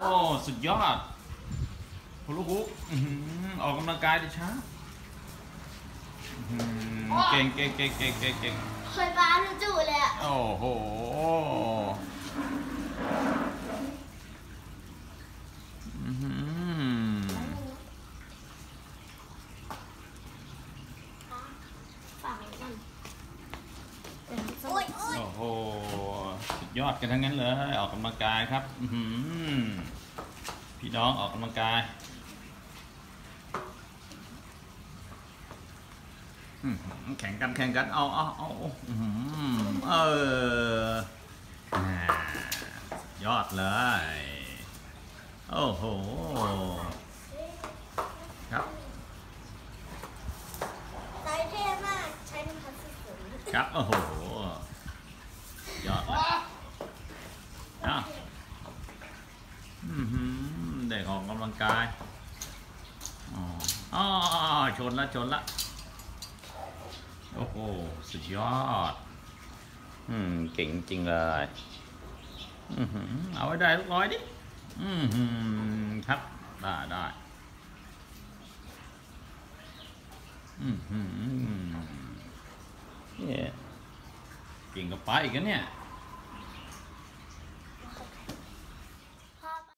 โอ้สุดยอดคุณลูกคุกอื้อหือออกกำลังกายดิช้าอื้อหือเก่งเก่งเก่งเก่งเก่งเก่งเคยบ้าหนูจู่เลยอะ โอ้โหอื้อหือ ฝั่งมันโอ้ยโอ้ย โอ้โหสุด ยอดกันทั้งนั้นเลย ออกกำลังกายครับอื้อหือพี่น้องออกกำลังกายอื้อหือแข่งกันแข่งกันเอาเอาเอาอื้อหือเอออ่าสุดยอดเลย โอ้โห ครับใจเท่มาก ใช้เป็นพัสดุครับ โอ้โห ยอดเลยอ้าวอื้อหือเด็ก ออกกำลังกายอ๋ออ๋อชนละชนละโอ้โหสุดยอด อืมเก่งจริงเลยอือหือเอาไว้ได้ลูกร้อยดิ อือหือครับ ได้ได้อือหือเนี่ยเก่งกับป้าอีกแล้วเนี่ย